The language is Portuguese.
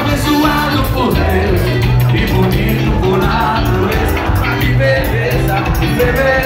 abençoado por Deus e bonito por natureza. Que beleza, que beleza.